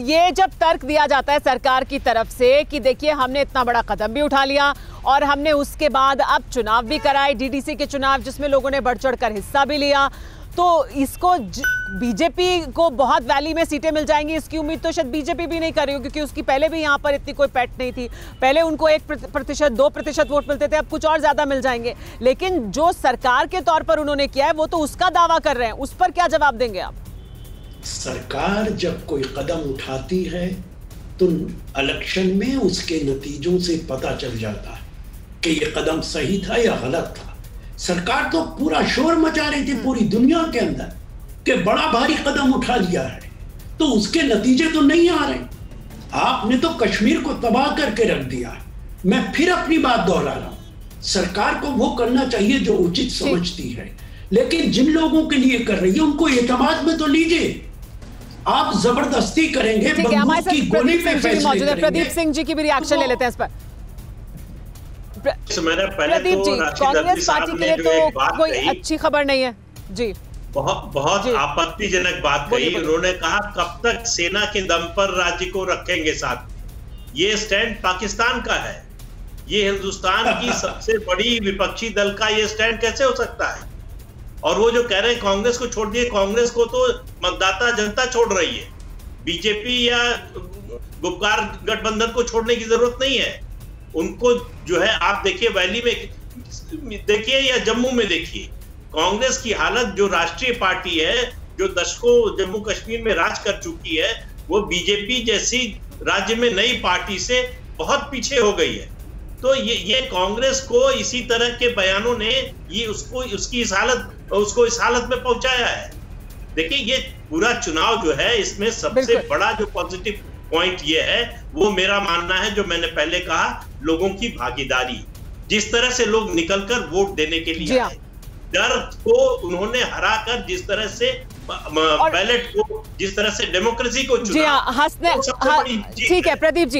ये जब तर्क दिया जाता है सरकार की तरफ़ से कि देखिए, हमने इतना बड़ा कदम भी उठा लिया और हमने उसके बाद अब चुनाव भी कराए, डीडीसी के चुनाव जिसमें लोगों ने बढ़ चढ़ कर हिस्सा भी लिया। तो इसको बीजेपी को बहुत वैली में सीटें मिल जाएँगी, इसकी उम्मीद तो शायद बीजेपी भी नहीं कर रही हो क्योंकि उसकी पहले भी यहाँ पर इतनी कोई पैट नहीं थी। पहले उनको एक प्रतिशत, दो प्रतिशत वोट मिलते थे, अब कुछ और ज़्यादा मिल जाएँगे। लेकिन जो सरकार के तौर पर उन्होंने किया है, वो तो उसका दावा कर रहे हैं। उस पर क्या जवाब देंगे आप? सरकार जब कोई कदम उठाती है तो इलेक्शन में उसके नतीजों से पता चल जाता है कि ये कदम सही था या गलत था। सरकार तो पूरा शोर मचा रही थी पूरी दुनिया के अंदर कि बड़ा भारी कदम उठा लिया है। तो उसके नतीजे तो नहीं आ रहे। आपने तो कश्मीर को तबाह करके रख दिया है। मैं फिर अपनी बात दोहरा रहा हूँ। सरकार को वो करना चाहिए जो उचित समझती है। लेकिन जिन लोगों के लिए कर रही है उनको एतमाद में तो लीजिए। आप ज़बरदस्ती करेंगे बंदूक की गोली पे फैसले प्रदीप सिंह जी की भी रिएक्शन ले लेते हैं इस पर। प्रदीप तो जी कांग्रेस पार्टी के लिए तो कोई अच्छी खबर नहीं है। जी। बहुत बहुत आपत्तिजनक बात कही। उन्होंने कहा कब तक सेना के दम पर राज्य को रखेंगे साथ? ये स्टैंड पाकिस्तान का है। ये हिंदुस्तान की सबसे बड़ी विपक्षी दल का ये स्टैंड कैसे हो सकता है? और वो जो कह रहे हैं कांग्रेस को छोड़ दिए, कांग्रेस को तो मतदाता जनता छोड़ रही है। बीजेपी या गुप्कार गठबंधन को छोड़ने की ज़रूरत नहीं है। उनको जो है, आप देखिए वैली में, देखिए या जम्मू में देखिए, कांग्रेस की हालत जो राष्ट्रीय पार्टी है, जो दशकों जम्मू कश्मीर में राज कर चुकी है, वो बीजेपी जैसी राज्य में नई पार्टी से बहुत पीछे हो गई है। तो ये ये कांग्रेस को इसी तरह के बयानों ने ये उसको उसकी इस हालत उसको इस हालत में पहुँचाया है। देखिए ये पूरा चुनाव जो है इसमें सबसे बड़ा जो पॉजिटिव पॉइंट ये है वो मेरा मानना है जो मैंने पहले कहा लोगों की भागीदारी। जिस तरह से लोग निकलकर वोट देने के लिए आए डर को उन्होंने हरा कर जिस तरह से बैलेट को जिस तरह से डेमोक्रेसी को चुना जी हाँ ठीक है। प्रदीप जी।